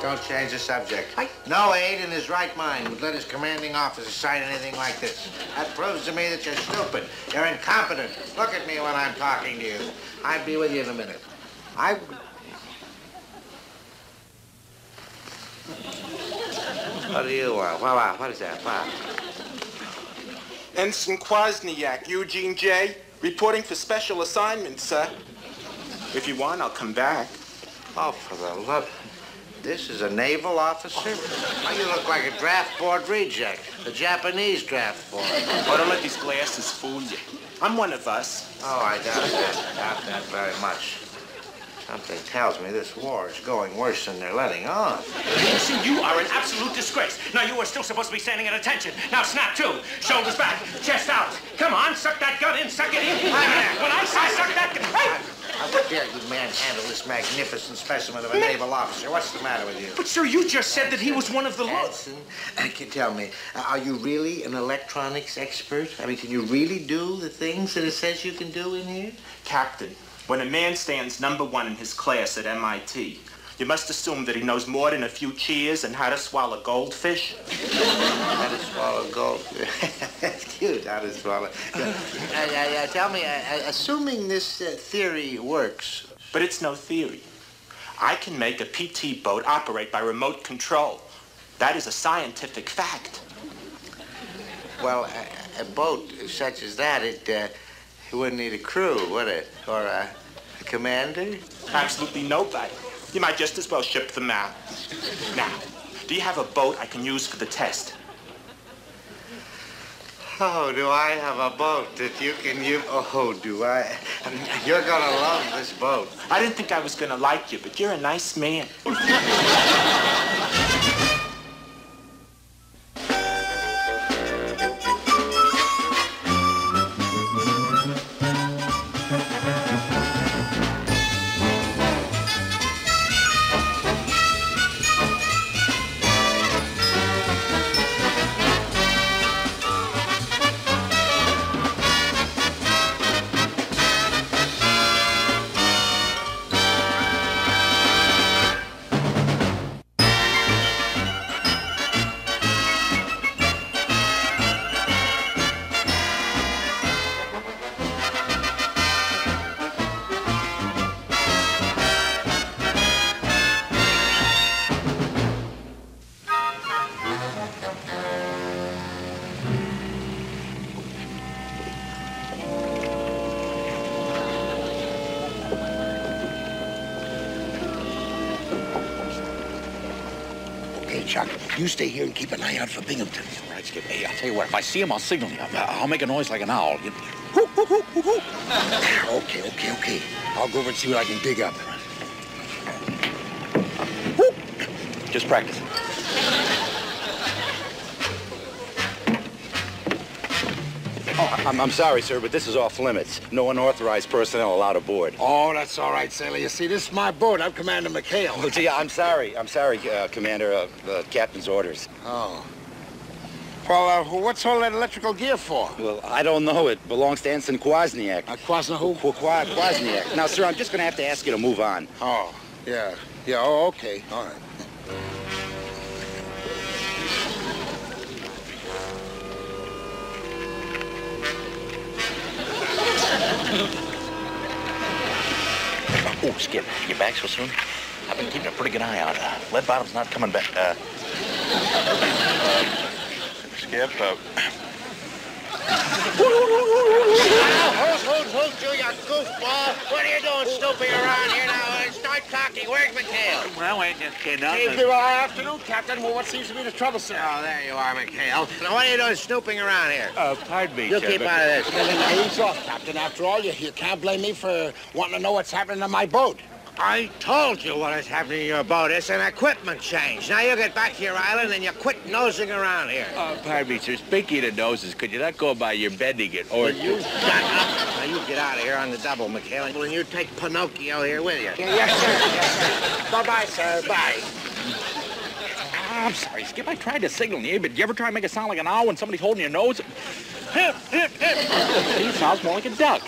Don't change the subject. No aide in his right mind would let his commanding officer sign anything like this. That proves to me that you're stupid. You're incompetent. Look at me when I'm talking to you. I'll be with you in a minute. I. What do you want? What, what, what is that? What? Ensign Kwasniak, Eugene J. Reporting for special assignment, sir. If you want, I'll come back. Oh, for the love. This is a naval officer? Why, you look like a draft board reject. A Japanese draft board. Oh, don't let these glasses fool you. I'm one of us. Oh, I doubt that. Doubt that very much. Something tells me this war is going worse than they're letting on. See, you are an absolute disgrace. Now, you are still supposed to be standing at attention. Now, snap to. Shoulders back, chest out. Come on, suck that gun in, suck it in. When I say suck that gun... Hey! How dare you manhandle this magnificent specimen of a naval officer? What's the matter with you? But, sir, you just said that he was one of the... Hanson, uh, can tell me, uh, are you really an electronics expert? I mean, can you really do the things that it says you can do in here? Captain, when a man stands number one in his class at MIT, you must assume that he knows more than a few cheers and how to swallow goldfish. how to swallow goldfish? That's cute, how to swallow. Uh, uh, uh, tell me, assuming this theory works. But it's no theory. I can make a PT boat operate by remote control. That is a scientific fact. Well, a, a boat such as that, it, it wouldn't need a crew, would it? Or a, a commander? Absolutely nobody. You might just as well ship them out. Now, do you have a boat I can use for the test? Oh, do I have a boat that you can use? Oh, do I? You're gonna love this boat. I didn't think I was gonna like you, but you're a nice man. You stay here and keep an eye out for Binghamton. All right, Skip. Hey, I'll tell you what. If I see him, I'll signal you. I'll make a noise like an owl. You... okay, okay, okay. I'll go over and see what I can dig up. Just practice. Oh, I'm, I'm sorry, sir, but this is off limits. No unauthorized personnel allowed aboard. Oh, that's all right, sailor. You see, this is my boat. I'm Commander McHale. Oh, gee, I'm sorry. I'm sorry, uh, Commander. Uh, the captain's orders. Oh. Well, uh, what's all that electrical gear for? Well, I don't know. It belongs to Ensign Kwasniak. Uh, Kwasna who? Qu Qu Kwasniak. now, sir, I'm just going to have to ask you to move on. Oh, yeah. Yeah, oh, okay. All right. Oh, Skip, you back so soon? I've been keeping a pretty good eye out. Uh, lead bottom's not coming back. Uh, Skip, uh... hold, hold, hold, you, you goofball. What are you doing snooping around here now? Uh, start talking. Where's McHale? Well, wait just kid. Hey, good afternoon, Captain. Well, what seems to be the trouble, sir? Oh, there you are, McHale. Now, what are you doing snooping around here? Uh, pardon me, You sir, keep but- out of this. Now, ease off, Captain. After all, you, you can't blame me for wanting to know what's happening to my boat. I told you what is happening to your boat. It's an equipment change. Now you get back to your island and you quit nosing around here. Uh, pardon me, sir. Speaking of noses, could you not go by your bending it? Or Will you shut up? Now you get out of here on the double, McHale. And you take Pinocchio here with you. Yes, sir. Yes, sir. Bye-bye, sir. Bye. I'm sorry, Skip. I tried to signal you, but you ever try to make it sound like an owl when somebody's holding your nose? Hip, hip, hip. He sounds more like a duck.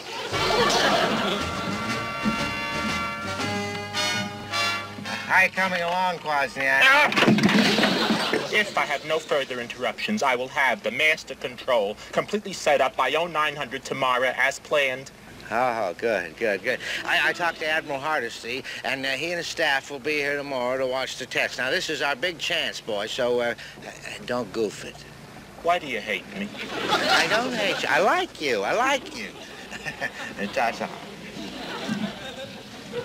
You coming along, Kwasniak? If I have no further interruptions, I will have the master control completely set up by 0900 tomorrow as planned. Oh, good, good, good. I, I talked to Admiral Hardesty, and uh, he and his staff will be here tomorrow to watch the test. Now, this is our big chance, boy, so uh, uh, don't goof it. Why do you hate me? I don't hate you. I like you. I like you. That's all.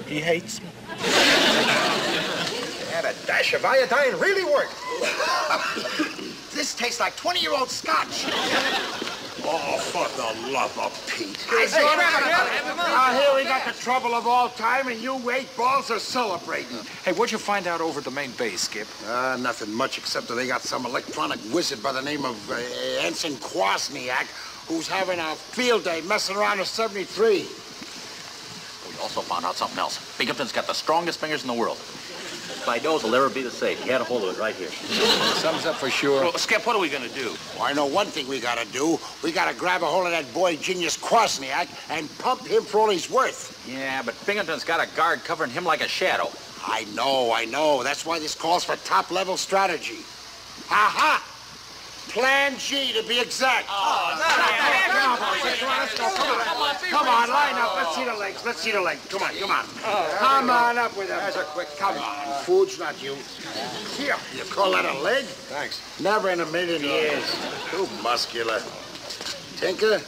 He hates me. And a dash of iodine really worked. this tastes like 20-year-old scotch. Oh, for the love of Pete. Hey, hey, Now, here we got the trouble of all time, and you eight balls are celebrating. Hey, what'd you find out over at the main base, Skip? Uh, nothing much, except that they got some electronic wizard by the name of uh, Ensign Kwasniak, who's having a field day messing around a 73. We also found out something else. Binghamton's got the strongest fingers in the world. My nose will never be the same. He had a hold of it right here. Sums up for sure. Well, Skip, what are we gonna do? Well, I know one thing we gotta do. We gotta grab a hold of that boy, Genius Kwasniak, and pump him for all he's worth. Yeah, but Binghamton's got a guard covering him like a shadow. I know, I know. That's why this calls for top-level strategy. Aha! Plan G, to be exact. Oh, Come on, line up. Let's see the legs. Let's see the legs. Come on, come on. Oh. come on up with them. That's a quick. Come on. Food's not you. Here, you call that a leg? Thanks. Never in a million years. Too muscular. Tinker,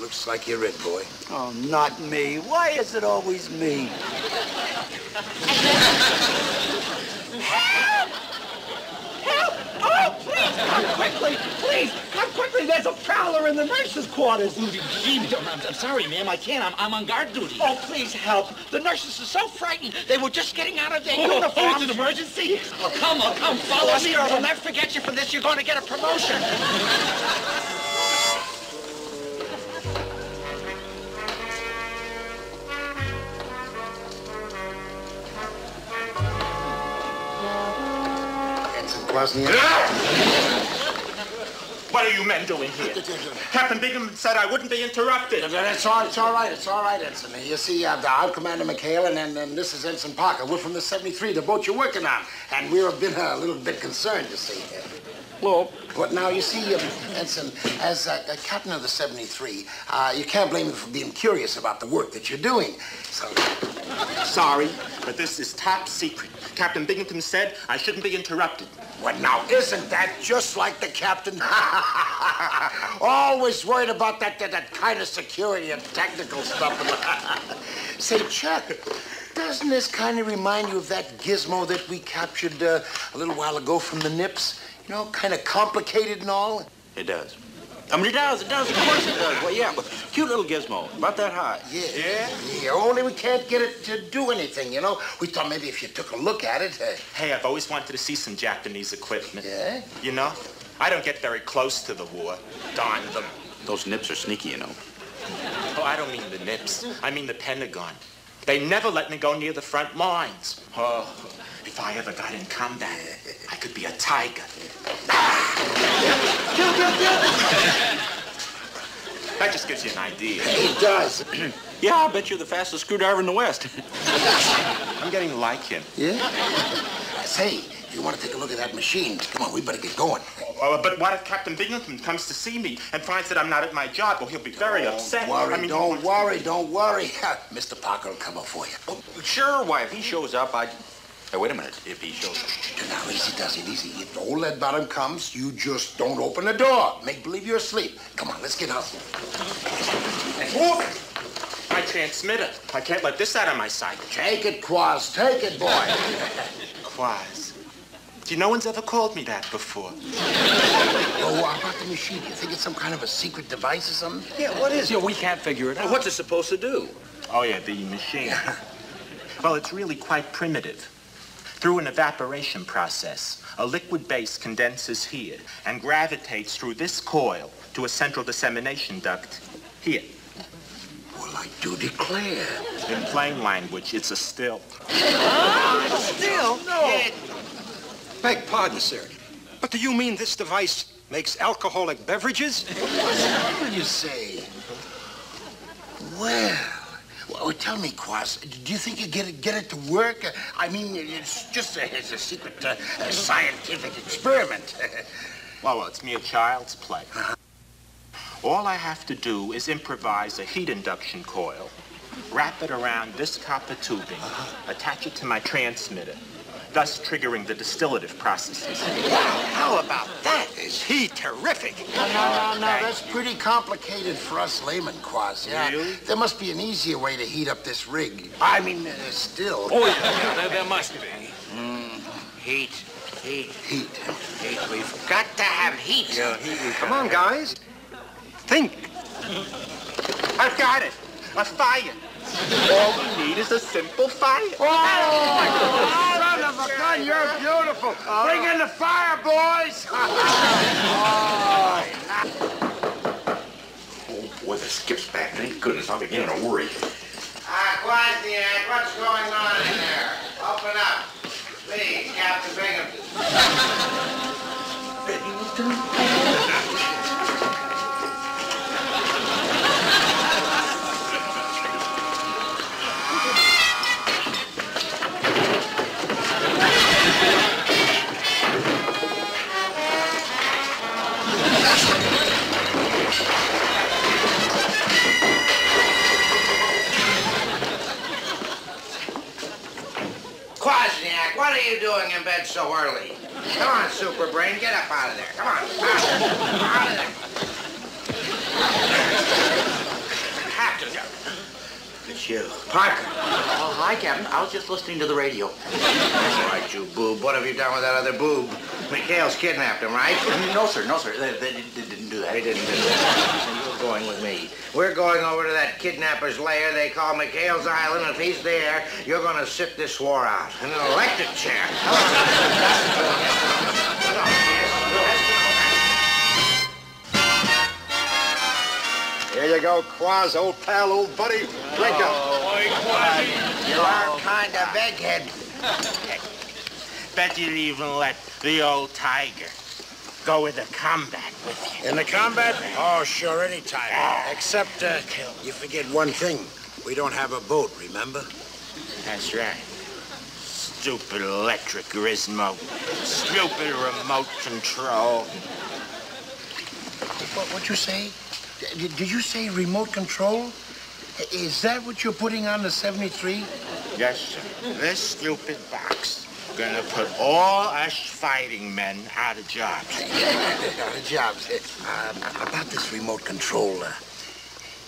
looks like you're it, boy. Oh, not me. Why is it always me? Oh, please, come quickly! Please, come quickly! There's a prowler in the nurses' quarters. I'm, I'm sorry, ma'am. I can't. I'm, I'm on guard duty. Oh, please help. The nurses are so frightened. They were just getting out of their Oh, oh uniforms. it's an emergency? Oh, come, oh, come, follow oh, me. Oscar, we'll never forget you for this. You're going to get a promotion. Ensign Kwasniak. What are you men doing here? Captain Bingham said I wouldn't be interrupted. It's all, it's all right. It's all right, Ensign. You see, uh, I'm Commander McHale, and, and, and this is Ensign Parker. We're from the 73, the boat you're working on. And we've been uh, a little bit concerned, you see. Well, But now, you see, um, Ensign, as a, uh, captain of the 73, uh, you can't blame me for being curious about the work that you're doing. So, Sorry, but this is top secret. Captain Binghamton said I shouldn't be interrupted. Well, now, isn't that just like the captain? Always worried about that, that, that kind of security and technical stuff. Say, Chuck, doesn't this kind of remind you of that gizmo that we captured uh, a little while ago from the Nips? You know, kind of complicated and all? It does. I mean, it does. It does. Of course it does. Well, yeah, but cute little gizmo, about that high. Yeah. Yeah? Yeah, only we can't get it to do anything, you know? We thought maybe if you took a look at it, uh, Hey, I've always wanted to see some Japanese equipment. Yeah? You know, I don't get very close to the war. Darn them. Those nips are sneaky, you know. Oh, I don't mean the nips. I mean the Pentagon. They never let me go near the front lines. Oh, if I ever got in combat, I could be a tiger. Kill, kill, kill. That just gives you an idea. it does. Yeah, I'll bet you're the fastest screwdriver in the West. I'm getting like him. Yeah? Say, you want to take a look at that machine? Come on, we better get going. Uh, but what if Captain Binghamton comes to see me and finds that I'm not at my job? Well, he'll be very upset. Worry, I mean, don't worry, don't worry. Mr. Parker will come up for you. Sure, why, if he shows up, I... Hey, wait a minute. If he shows up... now, easy does it, easy. If the old lead bottom comes, you just don't open the door. Make believe you're asleep. Come on, let's get hustling. My transmitter. I can't let this out of my sight. Take it, Quaz. Take it, boy. Quaz. Gee, no one's ever called me that before. oh, how about the machine? You think it's some kind of a secret device or something? Yeah, what is Yeah, we can't figure it out. What's it supposed to do? Oh, yeah, the machine. well, it's really quite primitive. Through an evaporation process, a liquid base condenses here and gravitates through this coil to a central dissemination duct here. Well, I do declare. In plain language, it's a still. Still, no. Beg pardon, sir. But do you mean this device makes alcoholic beverages? What do you say? Well, well, tell me, Quaz, do you think you get it, get it to work? I mean, it's just a, it's a secret uh, a scientific experiment. Well, well, it's mere child's play. All I have to do is improvise a heat induction coil, wrap it around this copper tubing, attach it to my transmitter, thus triggering the distillative processes. Wow, How about that? Is he terrific? No, no, no, no. That's pretty complicated for us laymen, Quaz. Yeah. Really? There must be an easier way to heat up this rig. I mean, uh, still. Oh, yeah, there, there must be. Heat. Heat. Heat. Heat. We've got to have heat. Yeah, heat. Come on, guys. Think. I've got it! A fire! All we need is a simple fire. Son of a gun, you're beautiful. Bring in the fire, boys. Oh, boy, the skip's back. Thank goodness. I'm beginning to worry. Ah, Kwasniak, what's going on in there? Open up. Please, Captain Binghamton. Kwasniak, so early? Come on, Super Brain, get up out of there. Come on, out, out of there. Captain, it's you. Parker. Oh, hi, Captain. I was just listening to the radio. That's right, you boob. What have you done with that other boob? McHale's kidnapped him, right? No, sir. No, sir. They, they, they didn't do that. They didn't do that. So you're going with me. We're going over to that kidnapper's lair they call McHale's Island. If he's there, you're going to sit this war out in an electric chair. Come on. Come on. Here you go, Quaz, old pal, old buddy. Drink oh, up. You are kind of egghead. Bet you'd even let the old tiger go with the combat with you. In the combat? Oh, sure, anytime. Except, uh, you forget one thing. We don't have a boat, remember? That's right. Stupid electric gizmo. Stupid remote control. What, what'd you say? Did, did you say remote control? Is that what you're putting on the 73? Yes, sir. This stupid box gonna put all us fighting men out of jobs. Out of jobs. Uh, about this remote control, uh,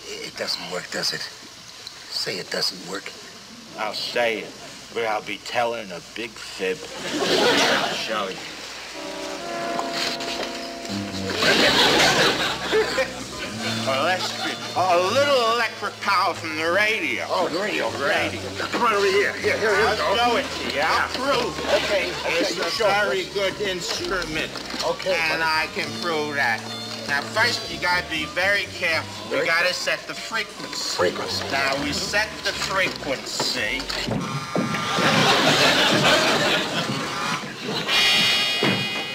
it doesn't work, does it? Say it doesn't work. I'll say it, but I'll be telling a big fib. I'll show you. Well, that's good. A little electric power from the radio. Oh, the radio. Radio. Come on over here. Here, here, here. I'll go. show it to you. I'll prove it. Okay, It's okay, you a show very good instrument. Okay, And buddy. I can prove that. Now, first, you gotta be very careful. We Very gotta set the frequency. Frequency. Now, we set the frequency.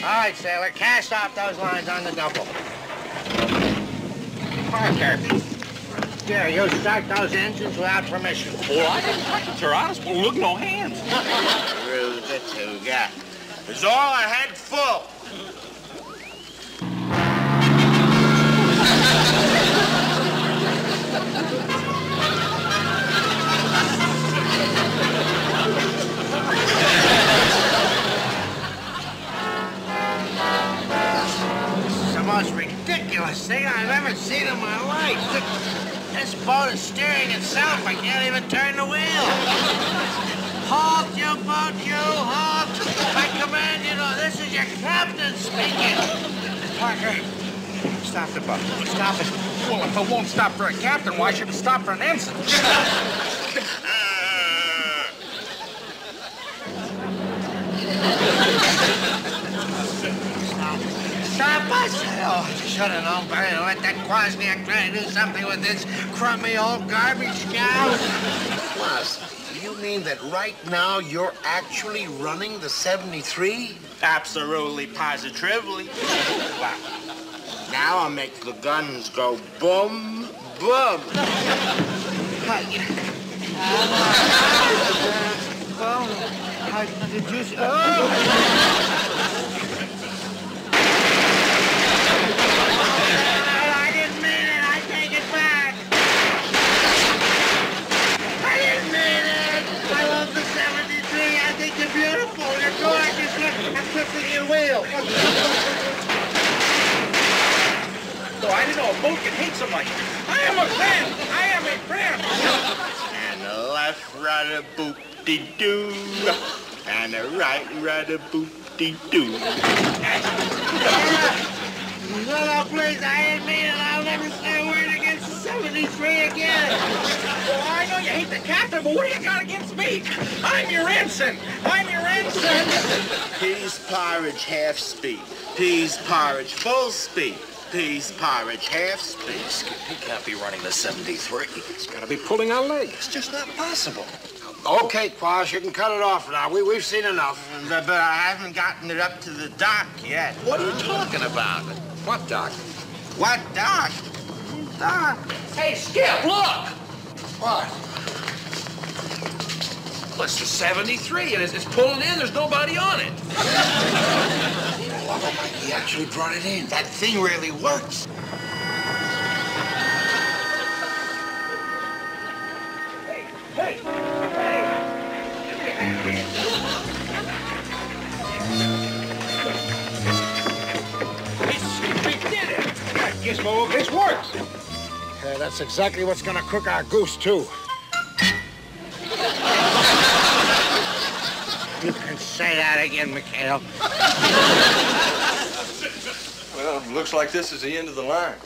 All right, sailor, cast off those lines on the double. Parker. Here, you start those engines without permission. Well, I didn't touch it, sir. Honest. Well, look, no hands. Through the two got. Is all I had full. This is the most ridiculous thing I've ever seen in my life. This boat is steering itself. I can't even turn the wheel. Halt, you boat, you! Halt! I command you to... This is your captain speaking. Parker, stop the boat. Stop it. Well, if it won't stop for a captain, why should it stop for an ensign? Us! Oh, I should have known better to let that Kwasniak try to do something with this crummy old garbage scow. Quaz, you mean that right now you're actually running the 73? Absolutely, positively. Wow. Now I'll make the guns go boom, boom. Uh, you, Well, I, did you... Oh! Twisting your wheel. Oh, I didn't know a boat could hate somebody. I am a friend. I am a friend. And the left rudder boop de doo. And the right rudder boop de doo. No, no, please. I didn't mean it. I'll never say a word against the 73 again. Well, I know you hate the captain, but what do you got against me? I'm your ensign. I'm your ensign. Peas porridge half speed. Peas porridge full speed. Peas porridge half speed. He can't be running the 73. He's got to be pulling our leg. It's just not possible. Okay, Quaz, you can cut it off now. We, we've seen enough. But, but I haven't gotten it up to the dock yet. What are you talking about? What, dock? What dock? Dock. Hey, Skip, look. What? Well, it's the 73, and it's, it's pulling in. There's nobody on it. Oh, he actually brought it in. That thing really works. Hey! Hey! It's, we did it. Gizmo, this works. Yeah, that's exactly what's going to cook our goose, too. You can say that again, McHale. Well, looks like this is the end of the line.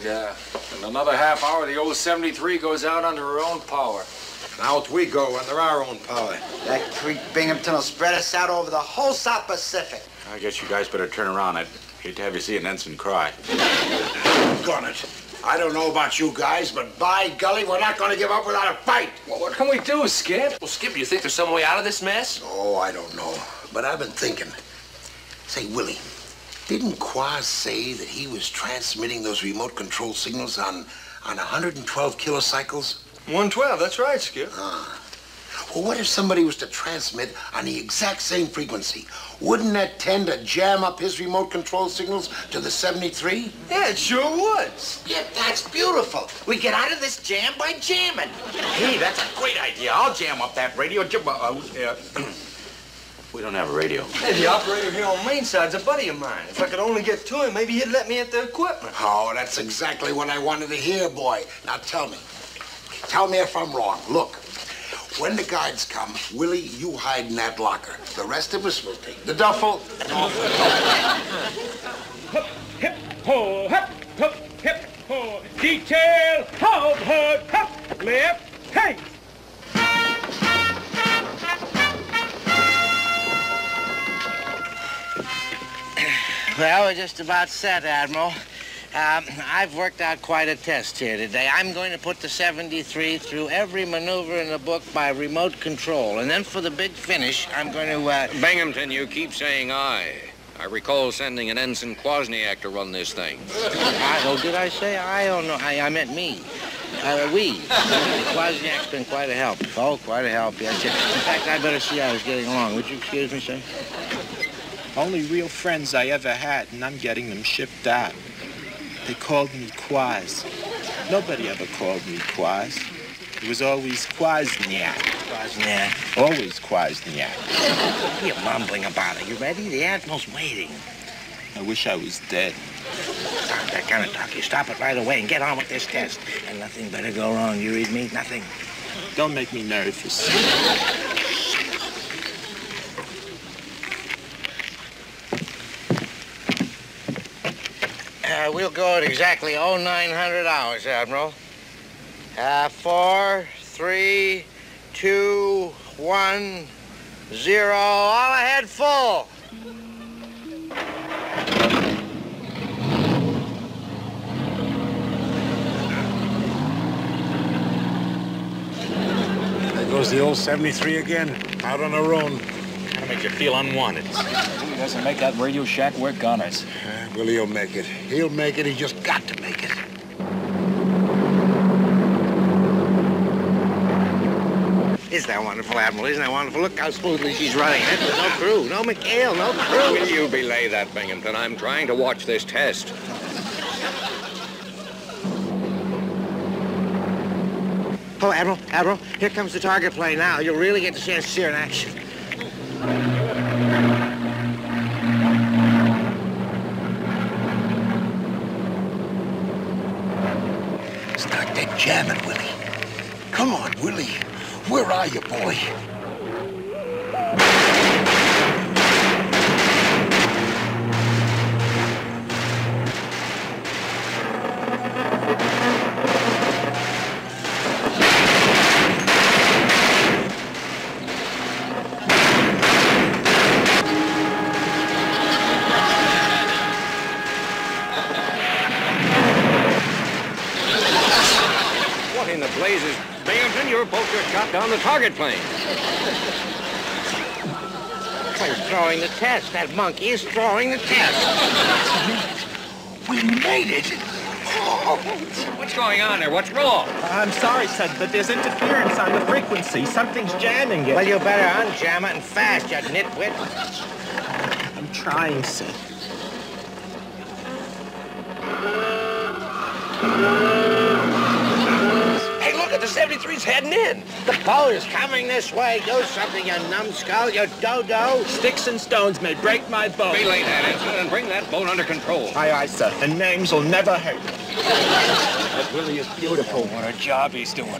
Yeah. In another half hour, the old 73 goes out under her own power. And out we go under our own power. That creep Binghamton will spread us out over the whole South Pacific. I guess you guys better turn around. I'd hate to have you see an ensign cry. Gun it. I don't know about you guys, but by golly, we're not going to give up without a fight. Well, what can we do, Skip? Well, Skip, you think there's some way out of this mess? Oh, I don't know. But I've been thinking. Say, Willie, didn't Quaz say that he was transmitting those remote control signals on, on 112 kilocycles? 112, that's right, Skip. Ah, Well, what if somebody was to transmit on the exact same frequency? Wouldn't that tend to jam up his remote control signals to the 73? Yeah, it sure would. Yeah, that's beautiful. We get out of this jam by jamming. Hey, that's a great idea. I'll jam up that radio. Jam- uh, uh, uh, we don't have a radio. Hey, the operator here on Main Side's a buddy of mine. If I could only get to him, maybe he'd let me at the equipment. Oh, that's exactly what I wanted to hear, boy. Now tell me. Tell me if I'm wrong. Look, when the guards come, Willie, you hide in that locker. The rest of us will take the duffel. and off we go. Hip, ho, hip, hip, hip, ho. Detail, hop, hop, hop. Left, hey. Well, we're just about set, Admiral. Um, I've worked out quite a test here today. I'm going to put the 73 through every maneuver in the book by remote control. And then for the big finish, I'm going to, uh... Binghamton, you keep saying I. I recall sending an Ensign Kwasniak to run this thing. I, oh, did I say I? Oh, no, I, I meant me. Uh, we. Kwasniak's been quite a help. Oh, quite a help, yes. yes. In fact, I better see how he's getting along. Would you excuse me, sir? Only real friends I ever had, and I'm getting them shipped out. They called me Quaz. Nobody ever called me Quaz. It was always Quazniak. Kwasniak. Always Kwasniak. What are you mumbling about? Are you ready? The Admiral's waiting. I wish I was dead. Stop that kind of talk. You stop it right away and get on with this test. And nothing better go wrong. You read me? Nothing. Don't make me nervous. Uh, we'll go at exactly 0900 hours, Admiral. Uh, four, three, two, one, zero. All ahead full. There goes the old 73 again, out on her own. Kind of makes you feel unwanted. Willie doesn't make that Radio Shack work gunners. Uh, Willie will make it. He'll make it. He just got to make it. Isn't that wonderful, Admiral? Isn't that wonderful? Look how smoothly she's running no crew, no McHale, no crew. Will you belay that, Binghamton? I'm trying to watch this test. Oh, Admiral, Admiral, here comes the target plane now. You'll really get the chance to see her in action. Jamming, Willie. Come on, Willie. Where are you, boy? Just shot down the target plane. He's throwing the test. That monkey is throwing the test. We made it. What's going on there? What's wrong? I'm sorry, sir, but there's interference on the frequency. Something's jamming it. Well, you better unjam it and fast, you nitwit. I'm trying, sir. Hey, look at the 73's heading in. The boat is coming this way. Do something, you numbskull, you dodo. Sticks and stones may break my boat. Belay that, Ensign, and bring that boat under control. Aye, aye, sir. And names will never hurt. That Willie is beautiful. What a job he's doing.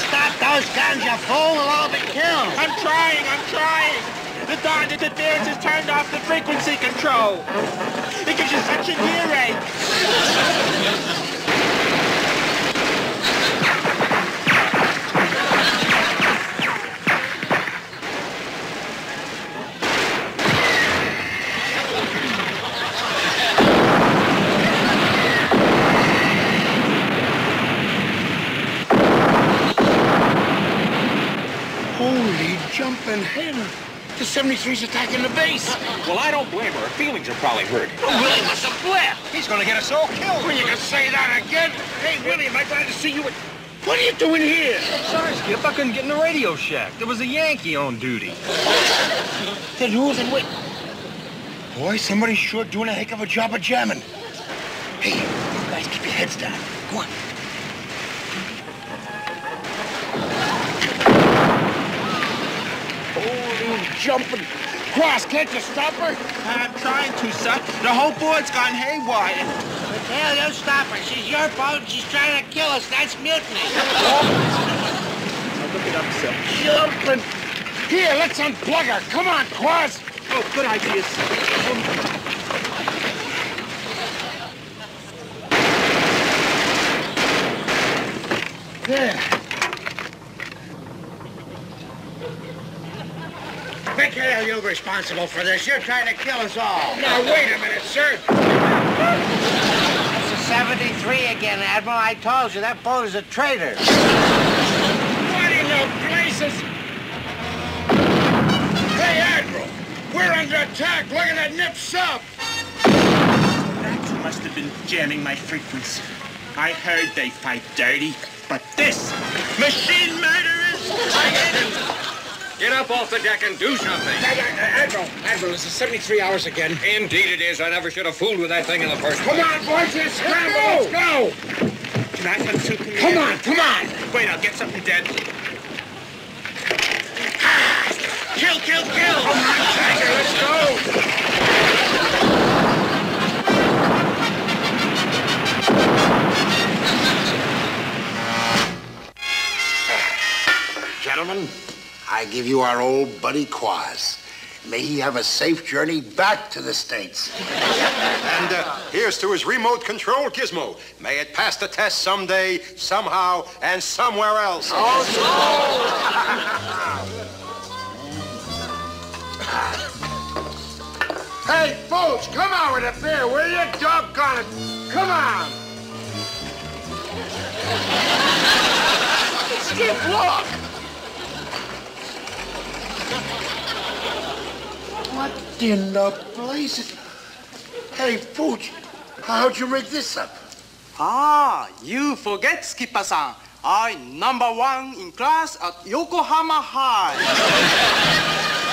Stop those guns, you fool. We'll all be killed. I'm trying, I'm trying. The darned interference has turned off the frequency control. It gives you such an earache. Holy jumping hell. The 73's attacking the base. Well, I don't blame her. Her feelings are probably hurt. Oh, Willie must have bled. He's gonna get us all killed. Well, you can say that again. Hey, Willie, am I glad to see you? What are you doing here? Sorry, Skip. I couldn't get in the radio shack. There was a Yankee on duty. Then who's in wait? Boy, somebody's sure doing a heck of a job of jamming. Hey, you guys keep your heads down. Go on. Holy jumping. Cross, can't you stop her? I'm trying to, sir. The whole board's gone haywire. Hell, you stop her. She's your boat and she's trying to kill us. That's mutiny. I'll look it up, sir. Jumping. Here, let's unplug her. Come on, Cross. Oh, good idea, sir. There. McHale, you're responsible for this. You're trying to kill us all. Now, wait a minute, sir. It's a 73 again, Admiral. I told you, that boat is a traitor. What in the places? Hey, Admiral, we're under attack. Look at that nip sub. That must have been jamming my frequency. I heard they fight dirty, but this machine murderers. Get up off the deck and do something. Admiral, Admiral, it's the 73 hours again. Indeed it is. I never should have fooled with that thing in the first place. Come on, boys, let's scramble. Let's go. Can I have two command? Come on, come on. Wait, I'll get something dead. Kill, kill, kill. Come on, Tiger, let's go. Gentlemen, I give you our old buddy Quaz. May he have a safe journey back to the States. And uh, here's to his remote control gizmo. May it pass the test someday, somehow, and somewhere else. Oh, no! Hey, folks, come on with a beer, will you? Doggone it. Come on. Skip, look. What in the blazes? Hey, Fuji, how'd you rig this up? Ah, you forget, Skipper-san. I number one in class at Yokohama High.